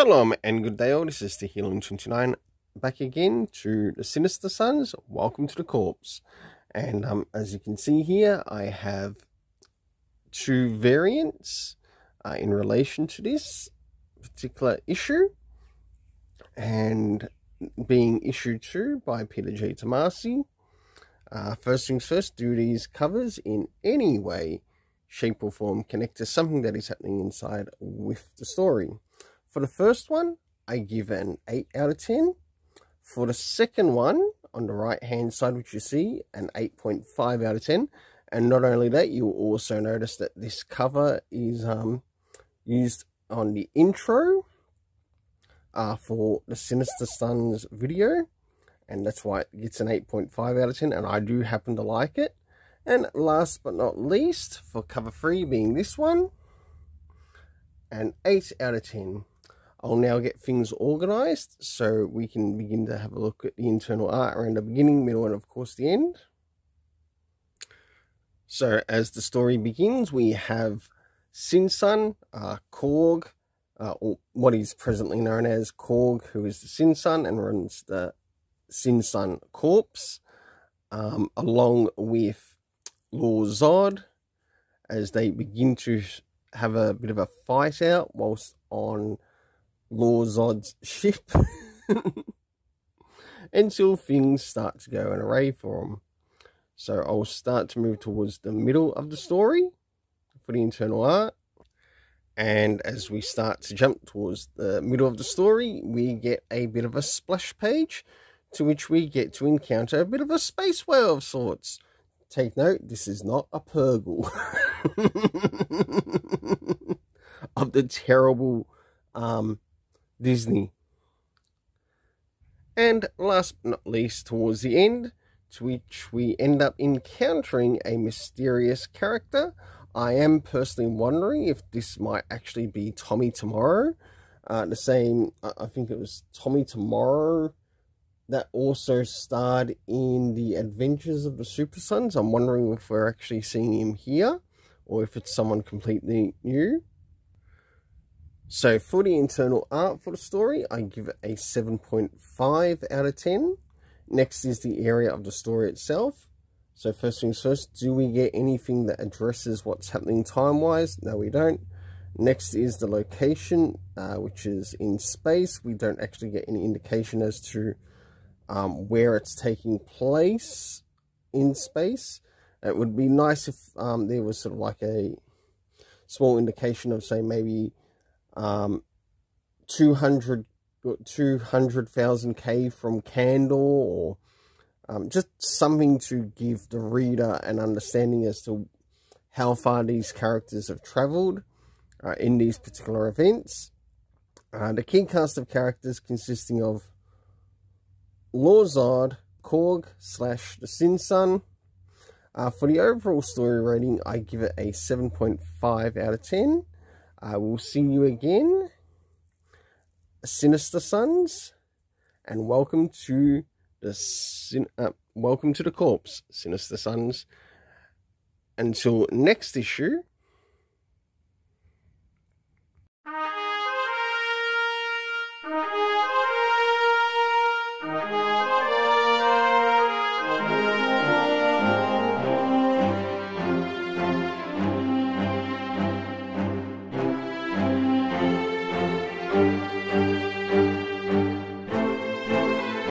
Shalom and good day all, this is the Tehillim29 back again to the Sinister Sons. Welcome to the Corpse. And um, as you can see here, I have two variants uh, in relation to this particular issue. And being issued to by Peter J. Tomasi. Uh, first things first, do these covers in any way, shape or form connect to something that is happening inside with the story. For the first one, I give an 8 out of 10. For the second one, on the right hand side, which you see, an 8.5 out of 10. And not only that, you'll also notice that this cover is um, used on the intro uh, for the Sinister Sons video. And that's why it gets an 8.5 out of 10. And I do happen to like it. And last but not least, for cover 3 being this one, an 8 out of 10. I'll now get things organized so we can begin to have a look at the internal art around the beginning, middle, and of course the end. So as the story begins, we have Sin-Sun, uh, Korg, uh, what is presently known as Korg, who is the Sin-Sun and runs the Sin-Sun Corps, um, along with Lor-Zod, as they begin to have a bit of a fight out whilst on Lor-Zod's ship until things start to go an array for him. So I'll start to move towards the middle of the story for the internal art. And as we start to jump towards the middle of the story, we get a bit of a splash page to which we get to encounter a bit of a space whale of sorts. Take note, this is not a Purrgil of the terrible um, Disney. And last but not least, towards the end, to which we end up encountering a mysterious character. I am personally wondering if this might actually be Tommy Tomorrow. Uh, the same, I think it was Tommy Tomorrow that also starred in the Adventures of the Super Sons. I'm wondering if we're actually seeing him here or if it's someone completely new. So for the internal art for the story, I give it a 7.5 out of 10. Next is the area of the story itself. So first things first, do we get anything that addresses what's happening time-wise? No, we don't. Next is the location, uh, which is in space. We don't actually get any indication as to um, where it's taking place in space. It would be nice if um, there was sort of like a small indication of, say, maybe um, 200 200,000 K from Candle or um, just something to give the reader an understanding as to how far these characters have traveled uh, in these particular events. Uh, the key cast of characters consisting of Lor-Zod, Korg slash the Sin-Sun. Uh, for the overall story rating, I give it a 7.5 out of 10. I will see you again, Sinister Sons, and welcome to the sin uh, welcome to the corpse, Sinister Sons. Until next issue,